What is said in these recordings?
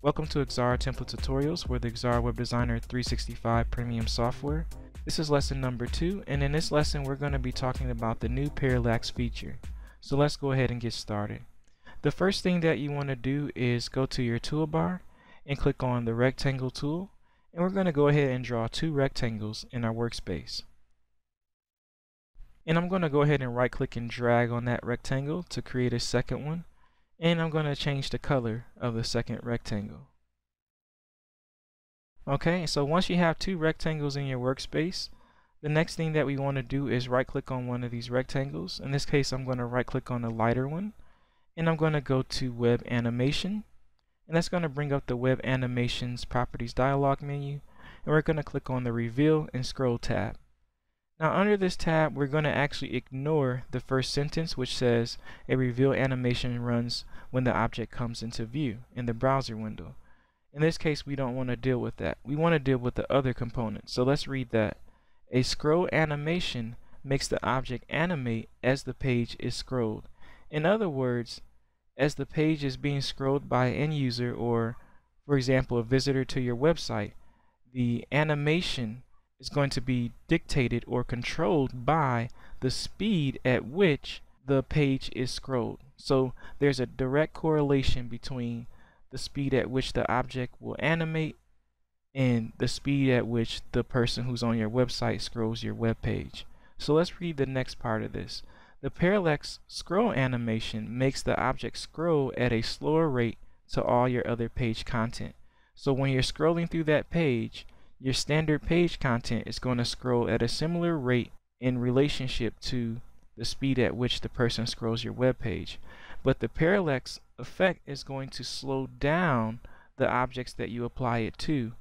Welcome to Xara Template Tutorials with the Xara Web Designer 365 Premium Software. This is lesson number two, and in this lesson we're going to be talking about the new parallax feature. So let's go ahead and get started. The first thing that you want to do is go to your toolbar and click on the rectangle tool, and we're going to go ahead and draw two rectangles in our workspace. And I'm going to go ahead and right click and drag on that rectangle to create a second one and I'm going to change the color of the second rectangle. Okay, so once you have two rectangles in your workspace, the next thing that we want to do is right click on one of these rectangles. In this case, I'm going to right click on the lighter one and I'm going to go to web animation and that's going to bring up the web animations properties dialog menu and we're going to click on the reveal and scroll tab. Now under this tab, we're going to actually ignore the first sentence which says a reveal animation runs when the object comes into view in the browser window. In this case, we don't want to deal with that. We want to deal with the other component. So let's read that. A scroll animation makes the object animate as the page is scrolled. In other words, as the page is being scrolled by an end user or, for example, a visitor to your website, the animation is going to be dictated or controlled by the speed at which the page is scrolled. So there's a direct correlation between the speed at which the object will animate and the speed at which the person who's on your website scrolls your web page. So let's read the next part of this. The parallax scroll animation makes the object scroll at a slower rate to all your other page content. So when you're scrolling through that page, your standard page content is going to scroll at a similar rate in relationship to the speed at which the person scrolls your web page. But the parallax effect is going to slow down the objects that you apply it to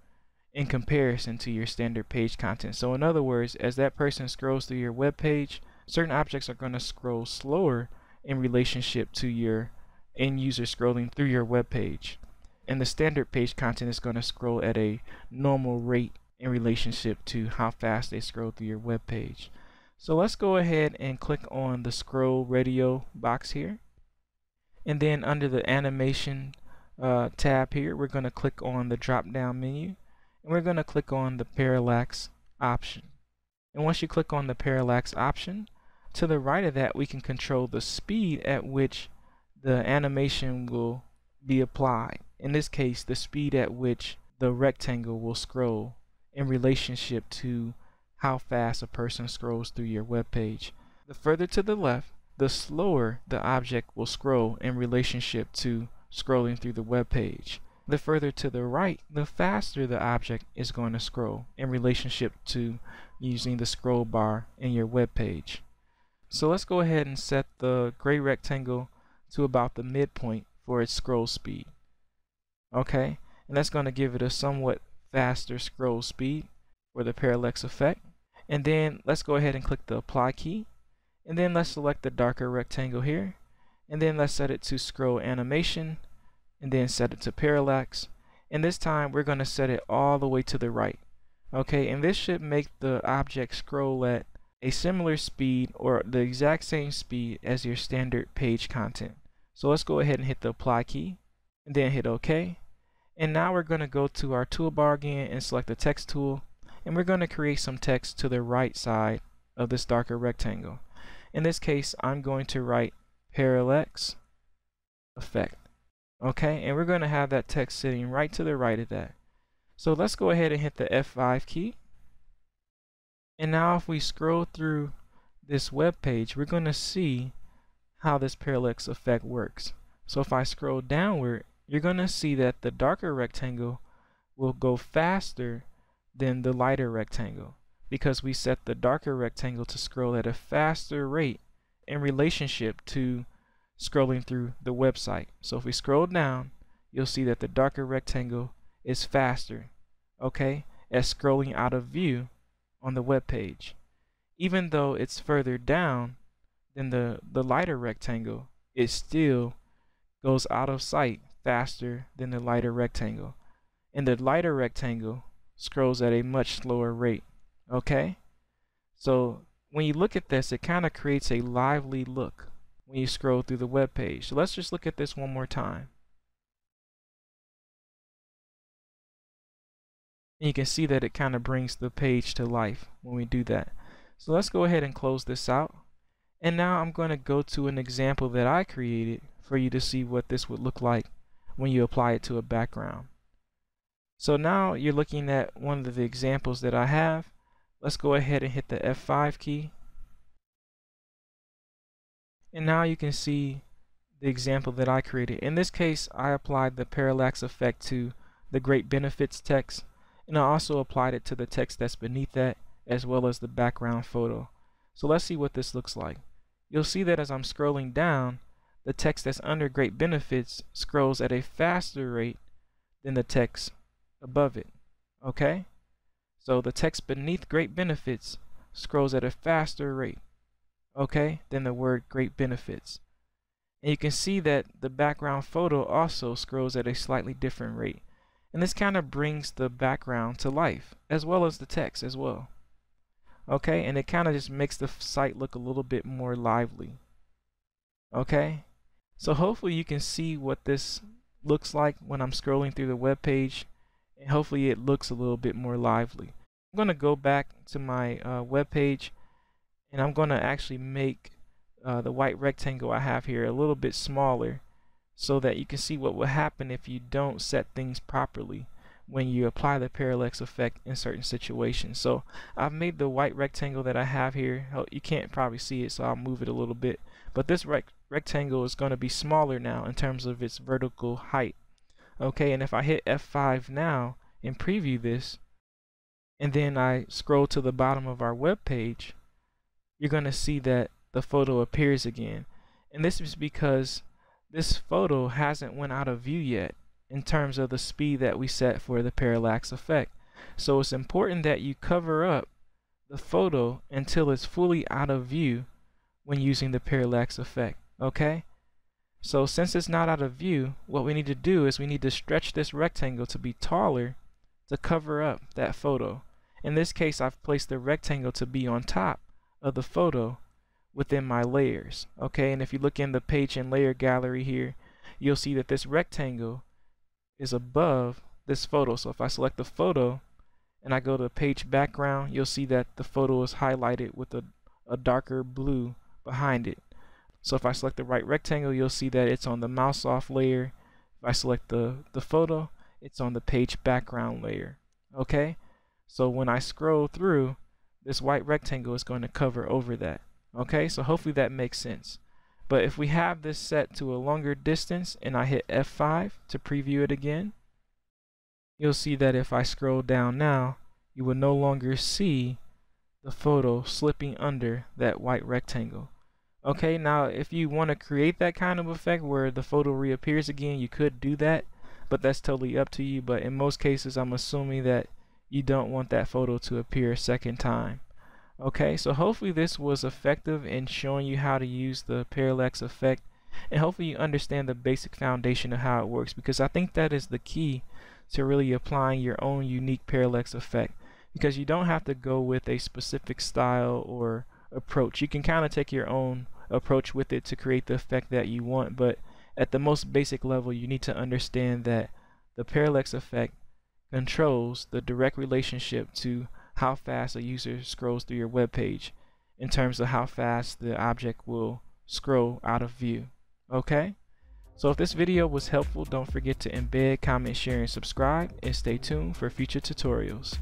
in comparison to your standard page content. So in other words, as that person scrolls through your web page, certain objects are going to scroll slower in relationship to your end user scrolling through your web page and the standard page content is going to scroll at a normal rate in relationship to how fast they scroll through your web page. So let's go ahead and click on the scroll radio box here. And then under the animation uh, tab here, we're going to click on the drop down menu and we're going to click on the parallax option. And once you click on the parallax option, to the right of that we can control the speed at which the animation will be applied in this case the speed at which the rectangle will scroll in relationship to how fast a person scrolls through your web page. The further to the left, the slower the object will scroll in relationship to scrolling through the web page. The further to the right, the faster the object is going to scroll in relationship to using the scroll bar in your web page. So let's go ahead and set the gray rectangle to about the midpoint for its scroll speed okay? And that's going to give it a somewhat faster scroll speed for the parallax effect. And then let's go ahead and click the apply key. And then let's select the darker rectangle here. And then let's set it to scroll animation and then set it to parallax. And this time we're going to set it all the way to the right. Okay? And this should make the object scroll at a similar speed or the exact same speed as your standard page content. So let's go ahead and hit the apply key and then hit OK. And now we're going to go to our toolbar again and select the text tool and we're going to create some text to the right side of this darker rectangle. In this case, I'm going to write parallax effect. Okay, and we're going to have that text sitting right to the right of that. So let's go ahead and hit the F5 key. And now if we scroll through this web page, we're going to see how this parallax effect works. So if I scroll downward, you're going to see that the darker rectangle will go faster than the lighter rectangle because we set the darker rectangle to scroll at a faster rate in relationship to scrolling through the website. So if we scroll down, you'll see that the darker rectangle is faster, okay, at scrolling out of view on the web page. Even though it's further down than the, the lighter rectangle, it still goes out of sight faster than the lighter rectangle. And the lighter rectangle scrolls at a much slower rate. Okay? So when you look at this, it kind of creates a lively look when you scroll through the web page. So let's just look at this one more time. And you can see that it kind of brings the page to life when we do that. So let's go ahead and close this out. And now I'm going to go to an example that I created for you to see what this would look like when you apply it to a background. So now you're looking at one of the examples that I have. Let's go ahead and hit the F5 key. And now you can see the example that I created. In this case, I applied the parallax effect to the great benefits text, and I also applied it to the text that's beneath that, as well as the background photo. So let's see what this looks like. You'll see that as I'm scrolling down, the text that's under great benefits scrolls at a faster rate than the text above it. Okay? So the text beneath great benefits scrolls at a faster rate, okay, than the word great benefits. And you can see that the background photo also scrolls at a slightly different rate. And this kind of brings the background to life, as well as the text as well. Okay, and it kind of just makes the site look a little bit more lively. Okay, so hopefully you can see what this looks like when I'm scrolling through the web page, and hopefully it looks a little bit more lively. I'm going to go back to my uh, web page, and I'm going to actually make uh, the white rectangle I have here a little bit smaller so that you can see what will happen if you don't set things properly when you apply the parallax effect in certain situations. So I've made the white rectangle that I have here, you can't probably see it so I'll move it a little bit, but this rec rectangle is going to be smaller now in terms of its vertical height. Okay, and if I hit F5 now and preview this, and then I scroll to the bottom of our web page, you're going to see that the photo appears again. And this is because this photo hasn't went out of view yet in terms of the speed that we set for the parallax effect. So it's important that you cover up the photo until it's fully out of view when using the parallax effect. Okay? So since it's not out of view, what we need to do is we need to stretch this rectangle to be taller to cover up that photo. In this case, I've placed the rectangle to be on top of the photo within my layers. Okay, and if you look in the page and layer gallery here, you'll see that this rectangle is above this photo. So if I select the photo and I go to page background, you'll see that the photo is highlighted with a, a darker blue behind it. So if I select the right rectangle, you'll see that it's on the mouse off layer. If I select the, the photo, it's on the page background layer. Okay? So when I scroll through, this white rectangle is going to cover over that. Okay, so hopefully that makes sense. But if we have this set to a longer distance and I hit F5 to preview it again, you'll see that if I scroll down now, you will no longer see the photo slipping under that white rectangle. Okay, now if you want to create that kind of effect where the photo reappears again, you could do that, but that's totally up to you. But in most cases, I'm assuming that you don't want that photo to appear a second time. Okay, so hopefully this was effective in showing you how to use the parallax effect and hopefully you understand the basic foundation of how it works because I think that is the key to really applying your own unique parallax effect because you don't have to go with a specific style or approach. You can kind of take your own approach with it to create the effect that you want but at the most basic level you need to understand that the parallax effect controls the direct relationship to how fast a user scrolls through your web page in terms of how fast the object will scroll out of view. Okay? So if this video was helpful, don't forget to embed, comment, share, and subscribe, and stay tuned for future tutorials.